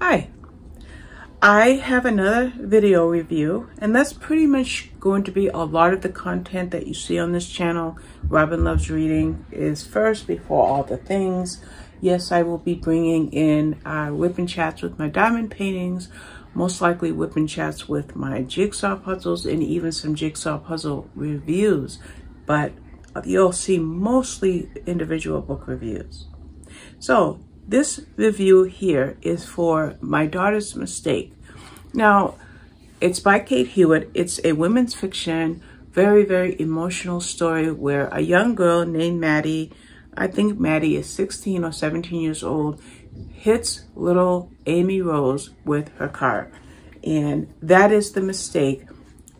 Hi, I have another video review and that's pretty much going to be a lot of the content that you see on this channel. Robin Loves Reading is first before all the things. Yes, I will be bringing in uh, chats with my diamond paintings, most likely whip and chats with my jigsaw puzzles and even some jigsaw puzzle reviews. But you'll see mostly individual book reviews. So this review here is for My Daughter's Mistake. Now, it's by Kate Hewitt. It's a women's fiction, very, very emotional story where a young girl named Maddie, I think Maddie is 16 or 17 years old, hits little Amy Rose with her car. And that is the mistake.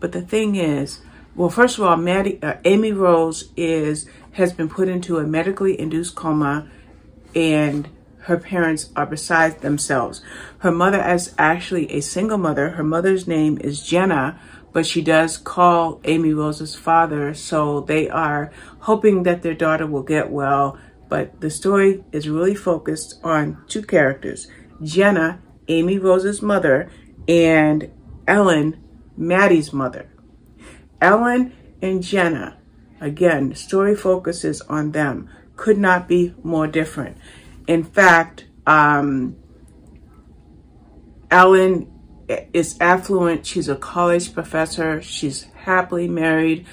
But the thing is, well, first of all, Maddie, uh, Amy Rose is has been put into a medically induced coma and her parents are beside themselves. Her mother is actually a single mother. Her mother's name is Jenna, but she does call Amy Rose's father. So they are hoping that their daughter will get well. But the story is really focused on two characters, Jenna, Amy Rose's mother, and Ellen, Maddie's mother. Ellen and Jenna, again, story focuses on them. Could not be more different. In fact, um, Ellen is affluent. She's a college professor. She's happily married.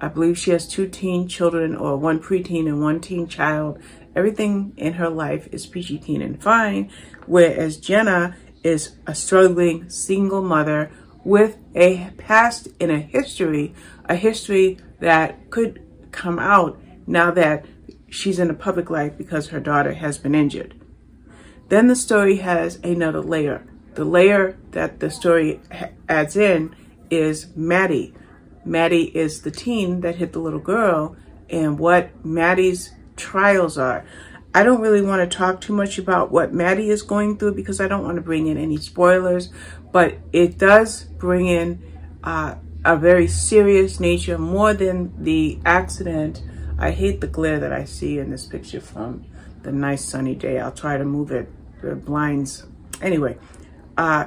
I believe she has two teen children or one preteen and one teen child. Everything in her life is peachy keen and fine. Whereas Jenna is a struggling single mother with a past and a history, a history that could come out now that she's in the public life because her daughter has been injured. Then the story has another layer. The layer that the story adds in is Maddie. Maddie is the teen that hit the little girl and what Maddie's trials are. I don't really want to talk too much about what Maddie is going through because I don't want to bring in any spoilers, but it does bring in uh, a very serious nature more than the accident I hate the glare that I see in this picture from the nice sunny day. I'll try to move it, the blinds. Anyway, uh,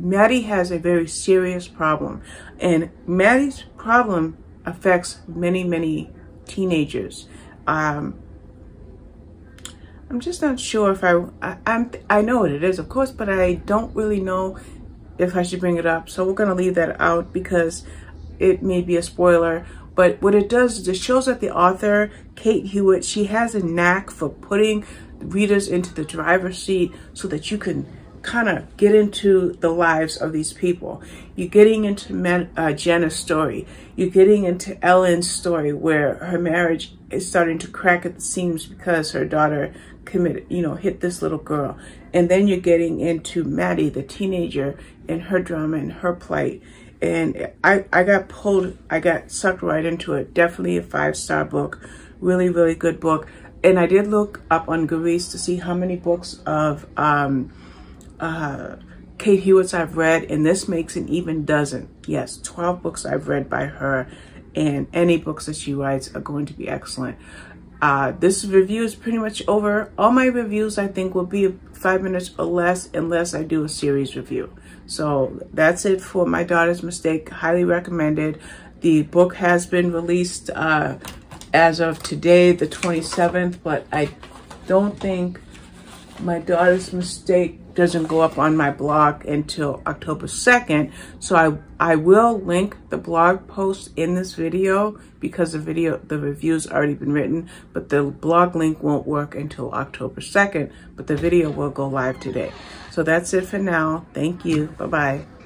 Maddie has a very serious problem. And Maddie's problem affects many, many teenagers. Um, I'm just not sure if I, I, I'm, I know what it is, of course, but I don't really know if I should bring it up. So we're going to leave that out because it may be a spoiler. But what it does is it shows that the author, Kate Hewitt, she has a knack for putting readers into the driver's seat so that you can kind of get into the lives of these people. You're getting into Men, uh, Jenna's story. You're getting into Ellen's story where her marriage is starting to crack at the seams because her daughter committed, you know, hit this little girl. And then you're getting into Maddie, the teenager, and her drama and her plight and I, I got pulled, I got sucked right into it. Definitely a five-star book. Really, really good book. And I did look up on Goodreads to see how many books of um, uh, Kate Hewitt's I've read, and this makes an even dozen. Yes, 12 books I've read by her, and any books that she writes are going to be excellent. Uh, this review is pretty much over. All my reviews, I think, will be five minutes or less unless I do a series review. So that's it for My Daughter's Mistake. Highly recommended. The book has been released uh, as of today, the 27th, but I don't think My Daughter's Mistake doesn't go up on my blog until October 2nd. So I, I will link the blog post in this video because the video, the review's already been written, but the blog link won't work until October 2nd, but the video will go live today. So that's it for now. Thank you. Bye-bye.